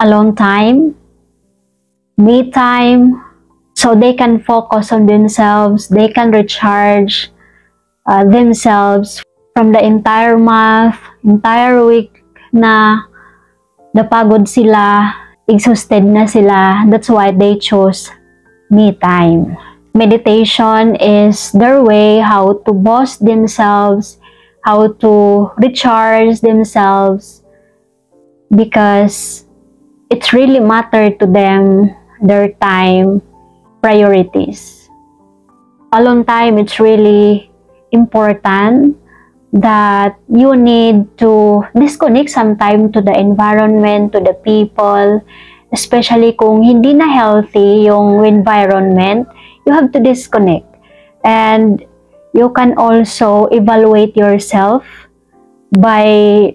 alone time, me time, so they can focus on themselves, they can recharge uh, themselves from the entire month, entire week na napagod sila, exhausted na sila. That's why they chose me time. Meditation is their way how to boost themselves, how to recharge themselves because it's really matter to them, their time, priorities. Alone time, it's really important that you need to disconnect sometime to the environment, to the people, especially kung hindi na healthy yung environment, you have to disconnect. And you can also evaluate yourself by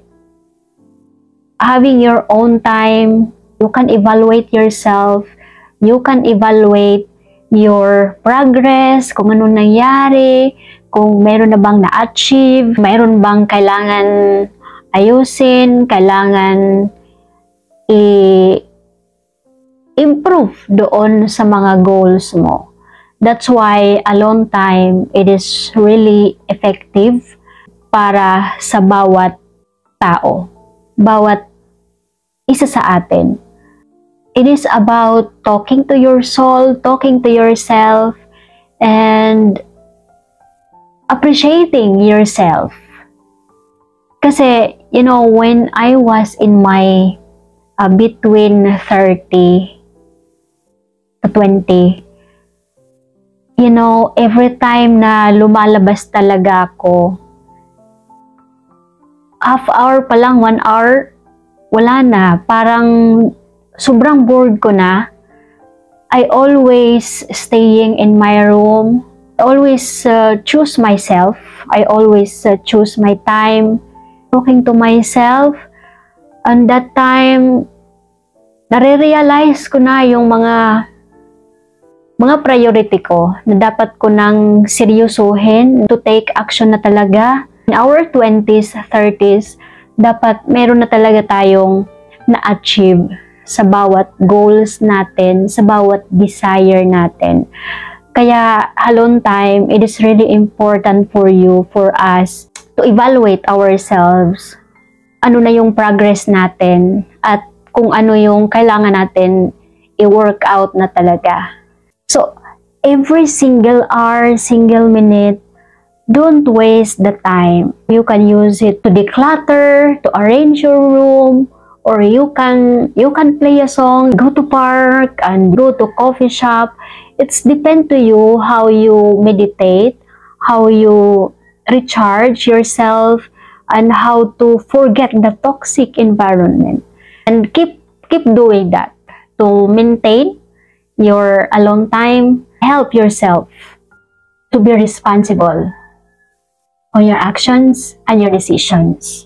having your own time. You can evaluate yourself. You can evaluate your progress, kung ano nangyari, kung meron na bang na-achieve, meron bang kailangan ayusin, kailangan i-improve doon sa mga goals mo. That's why alone time, it is really effective para sa bawat tao, bawat isa sa atin. It is about talking to your soul, talking to yourself, and appreciating yourself. Kasi, you know, when I was in my uh, between 30 to 20, you know, every time na lumalabas talaga ako, half hour pa lang, one hour, wala na. Parang sobrang bored ko na. I always staying in my room, always uh, choose myself. I always uh, choose my time talking to myself. And that time, nare-realize ko na yung mga mga priority ko na dapat ko nang seryosohin to take action na talaga. In our 20s, 30s, dapat meron na talaga tayong na-achieve sa bawat goals natin, sa bawat desire natin. Kaya alone time, it is really important for you, for us, to evaluate ourselves. Ano na yung progress natin at kung ano yung kailangan natin i-work out na talaga. So, every single hour, single minute, don't waste the time. You can use it to declutter, to arrange your room, or you can you can play a song, go to park and go to coffee shop. It's depend to you how you meditate, how you recharge yourself and how to forget the toxic environment. And keep keep doing that to maintain your alone time, help yourself to be responsible on your actions and your decisions.